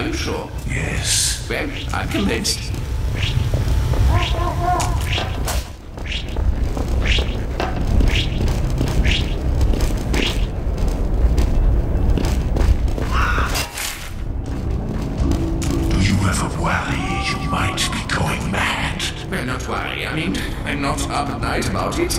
Are you sure? Yes. Well, I'm convinced. Do you ever worry you might be going mad? Well, not worry. I mean, I'm not up at night about it.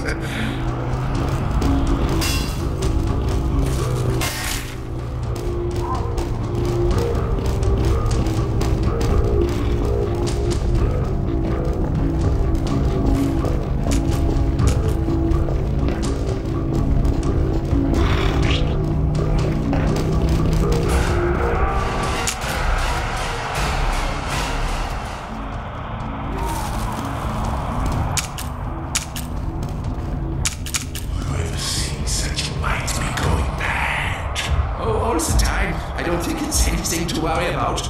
don't think it's anything to worry about.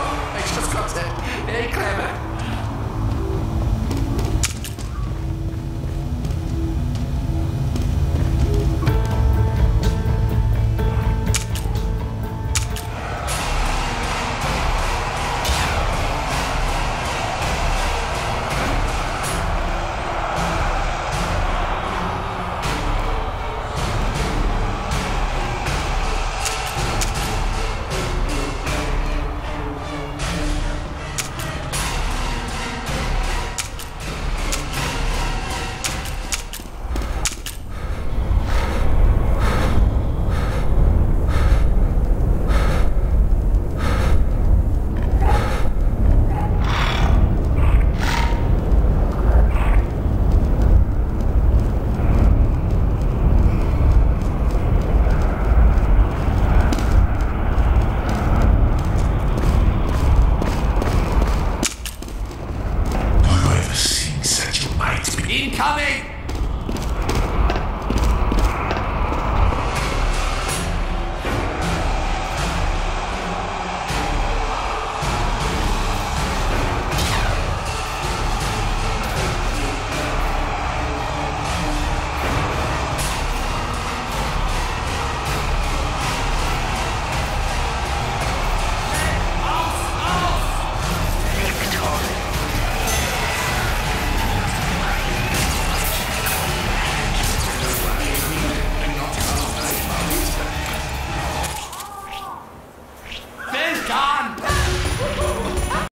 Oh, hey, clever. Incoming!